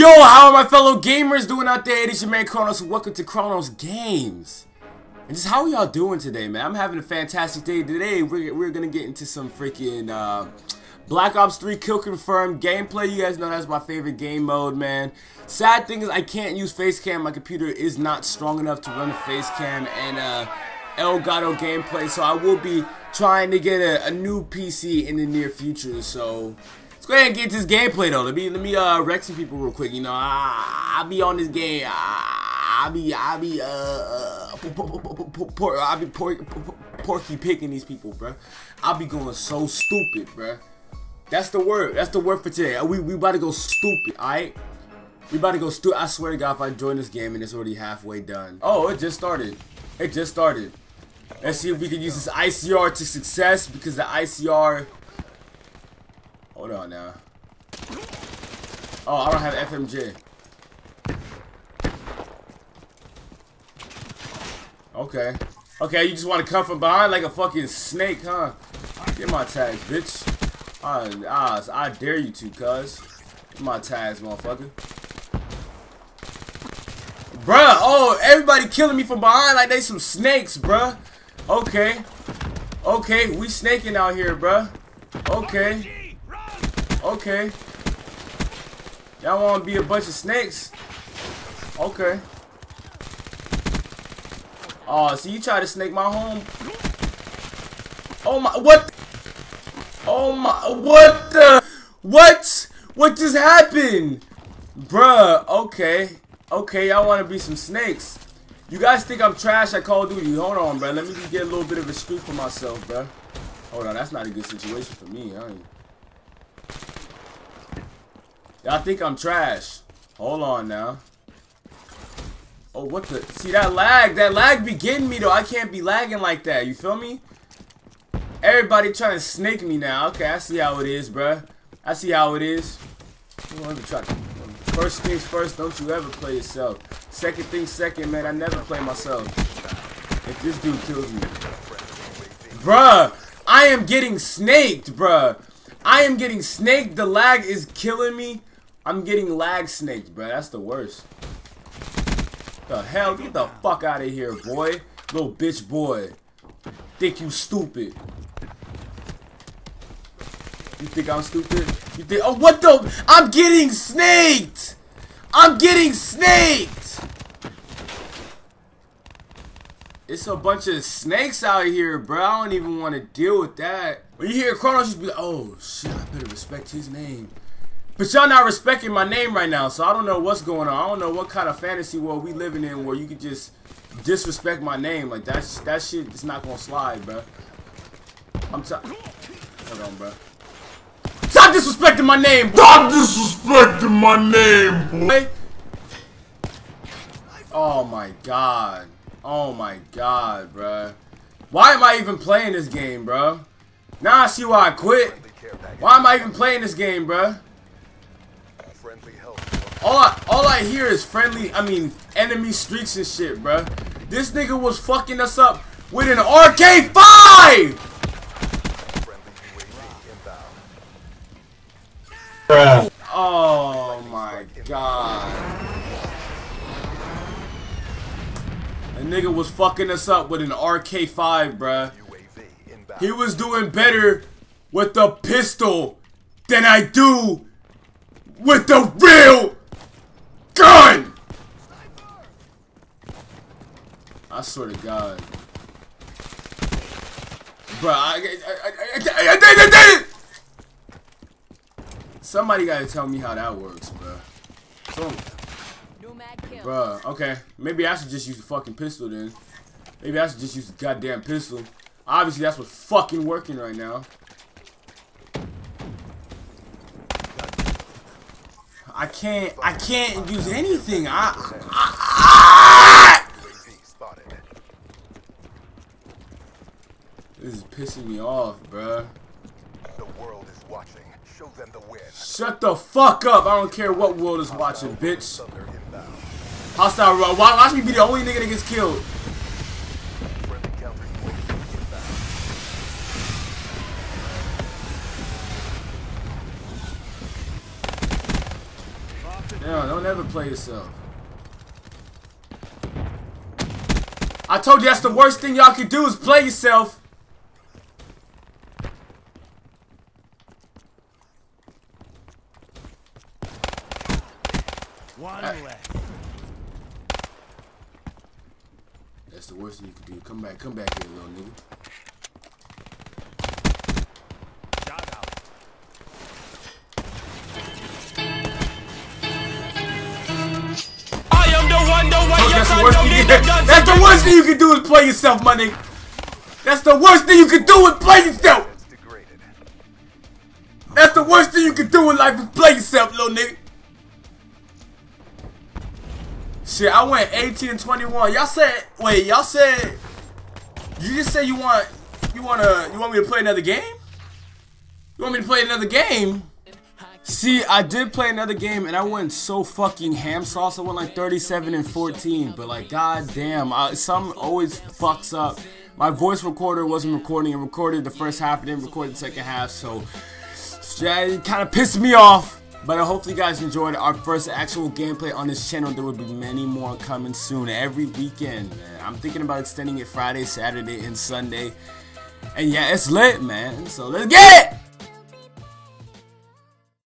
Yo, how are my fellow gamers doing out there? It is your man Chronos. Welcome to Chronos Games. And just how are y'all doing today, man? I'm having a fantastic day today. We're, we're gonna get into some freaking uh, Black Ops 3 kill confirmed gameplay. You guys know that's my favorite game mode, man. Sad thing is I can't use face cam. My computer is not strong enough to run a face cam and uh, Elgato gameplay. So I will be trying to get a, a new PC in the near future. So Let's go ahead and get this gameplay though. Let me let me uh wreck some people real quick. You know, I, I'll be on this game. I, will be I'll be uh, uh I'll be porky picking these people, bro. I'll be going so stupid, bro. That's the word. That's the word for today. We we about to go stupid, alright? We about to go stupid. I swear to God, if I join this game and it's already halfway done. Oh, it just started. It just started. Let's see if we can use this ICR to success because the ICR Hold on now. Oh, I don't have FMJ. Okay. Okay, you just want to come from behind like a fucking snake, huh? Get my tags, bitch. I, I, I dare you to, cuz. Get my tags, motherfucker. Bruh, oh, everybody killing me from behind like they some snakes, bruh. Okay. Okay, we snaking out here, bruh. Okay. Okay. Y'all want to be a bunch of snakes? Okay. Oh, so you try to snake my home? Oh my, what? Oh my, what the? What? What just happened? Bruh, okay. Okay, y'all want to be some snakes. You guys think I'm trash at Call of Duty. Hold on, bruh. Let me get a little bit of a scoop for myself, bruh. Hold on, that's not a good situation for me. Y'all think I'm trash. Hold on now. Oh, what the? See, that lag. That lag be getting me, though. I can't be lagging like that. You feel me? Everybody trying to snake me now. Okay, I see how it is, bruh. I see how it is. First things first, don't you ever play yourself. Second thing second, man, I never play myself. If this dude kills me. Bruh, I am getting snaked, bruh. I am getting snaked. The lag is killing me. I'm getting lag snaked, bro. That's the worst. The hell? Get the fuck out of here, boy. Little bitch boy. Think you stupid. You think I'm stupid? You think- Oh, what the- I'm getting snaked! I'm getting snaked! It's a bunch of snakes out here, bro. I don't even want to deal with that. When you hear Chronos, just be like, oh, shit, I better respect his name. But y'all not respecting my name right now, so I don't know what's going on. I don't know what kind of fantasy world we living in where you can just disrespect my name. Like, that's, that shit is not gonna slide, bro. I'm sorry. Hold on, bro. Stop disrespecting my name, bro! Stop disrespecting my name, boy! Oh my god. Oh my god, bro. Why am I even playing this game, bro? Now I see why I quit. Why am I even playing this game, bro? All I, all I hear is friendly, I mean, enemy streaks and shit, bruh. This nigga was fucking us up with an RK5! Bruh. Oh my god. The nigga was fucking us up with an RK5, bruh. He was doing better with the pistol than I do with the real gun! I swear to God. Bro, I, I, I! I did it! Somebody gotta tell me how that works, bro. So, bro, okay. Maybe I should just use the fucking pistol then. Maybe I should just use the goddamn pistol. Obviously, that's what's fucking working right now. I can't. I can't use anything. I. I, I this is pissing me off, bruh. The world is watching. Show them the win. Shut the fuck up. I don't care what world is watching, bitch. Hostile. Watch me be the only nigga that gets killed. Damn, don't ever play yourself. I told you that's the worst thing y'all can do is play yourself. One left. That's the worst thing you can do. Come back, come back here, little nigga. That's the worst thing you can do is play yourself, nigga. That's the worst thing you can do is play yourself. That's the worst thing you can do in life is play yourself, little nigga. Shit, I went 18 and 21. Y'all said, wait, y'all said, you just said you want, you wanna, you want me to play another game? You want me to play another game? See, I did play another game and I went so fucking ham sauce. I went like 37 and 14, but like, goddamn, uh, I, some always fucks up. My voice recorder wasn't recording. It recorded the first half, it didn't record the second half, so yeah, it kind of pissed me off. But I hope you guys enjoyed our first actual gameplay on this channel. There will be many more coming soon every weekend, man. I'm thinking about extending it Friday, Saturday, and Sunday. And yeah, it's lit, man. So let's get it!